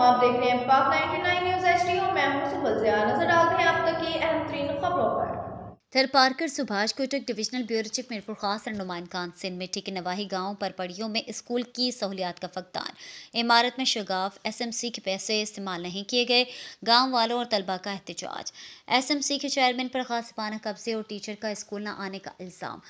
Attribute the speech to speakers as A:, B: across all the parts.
A: आप देख रहे हैं पाक 99 न्यूज़ एचडी और मैं हूँ सुबह नज़र डालते हैं अब तक की अहम तरीन खबरों पर।
B: Tharparkar Subhash Kotak divisional bureau chief Mirpur Khas और नुमान खान सिंध मिट्टी के नवाही गाँव पर पड़ियों में स्कूल की सहूलियात का फकदान इमारत में शगाफ, एसएमसी के पैसे इस्तेमाल नहीं किए गए, गाँव वालों और तलबा का एहतजाज। एसएमसी के चेयरमैन पर खासपाना कब्जे और टीचर का स्कूल न आने का इल्ज़ाम।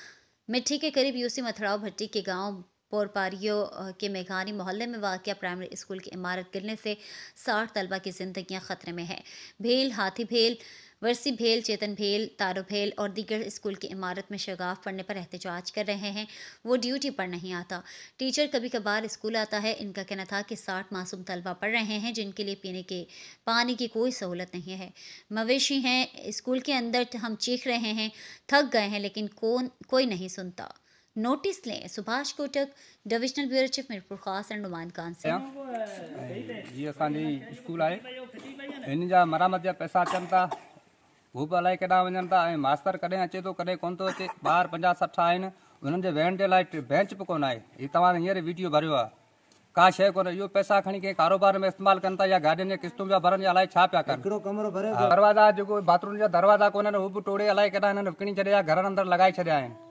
B: मिट्टी के करीब यूसी मथड़ाव भट्टी के गाँव पोरपारियों के मेघानी मोहल्ले में वाक़ प्राइमरी स्कूल की इमारत गिरने से साठ तलबा की ज़िंदगियाँ ख़तरे में हैं। भेल, हाथी भेल, वर्सी भेल, चेतन भेल, तारो भेल और दीगर स्कूल की इमारत में शगाफ पढ़ने पर एहतजाज कर रहे हैं। वो ड्यूटी पर नहीं आता। टीचर कभी कभार स्कूल आता है। इनका कहना था कि साठ मासूम तलबा पढ़ रहे हैं जिनके लिए पीने के, पानी की कोई सहूलत नहीं है। मवेशी हैं। स्कूल के अंदर हम चीख रहे हैं। थक गए हैं लेकिन कौन, कोई नहीं सुनता। नोटिस लें। Subhash Kotak divisional bureau chief Mirpur Khas and Numan Khan से
C: जी असांजी स्कूल आहे। हिन जा मरामत जा पैसा अचनि था हू बि अलाए केॾांहुं वञनि था ऐं मास्तर कॾहिं अचे थो कॾहिं कोन थो अचे। ॿार पंजाह सठि आहिनि हुननि जे वेहण जे लाइ बेंच बि कोन आहे। हीउ तव्हां हींअर वीडियो भरियो आहे। का शइ कोन इहो पैसा खणी कंहिं कारोबार में इस्तेमालु कनि था या गाॾियुनि जे किस्तूं पिया भरनि या अलाए छा पिया कनि। दरवाज़ा जेको बाथरूम जा दरवाज़ा कोन आहिनि हू बि टोड़े अलाए केॾा हिननि विकिणी छॾिया घरनि अंदरि लॻाए छॾिया आहिनि।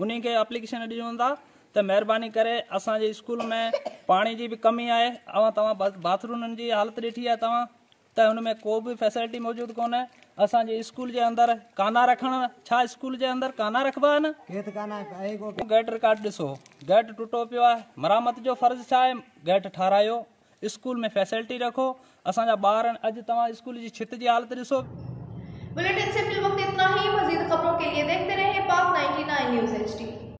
D: उन्ही खे एप्लीकेशन ॾियूं था त महिरबानी करे असांजे स्कूल में पाणी जी बि कमी आहे। ऐं तव्हां बाथरूमनि जी हालति ॾिठी आहे तव्हां त हुन में को बि फैसिलिटी मौजूदु कोन्हे। असांजे स्कूल जे अंदरि काना रखण छा स्कूल जे अंदरि काना रखबा आहिनि? गेट रिकार्ड ॾिसो। गेट टुटो पियो आहे। मरामत जो फर्ज़ु छा आहे? गेट ठारायो स्कूल में फैसिलिटी रखो। असांजा ॿार अॼु तव्हां स्कूल जी छित जी हालति ॾिसो।
A: बुलेटिन से फिल वक्त इतना ही। मजीद खबरों के लिए देखते रहे पाक 99 न्यूज़ एचडी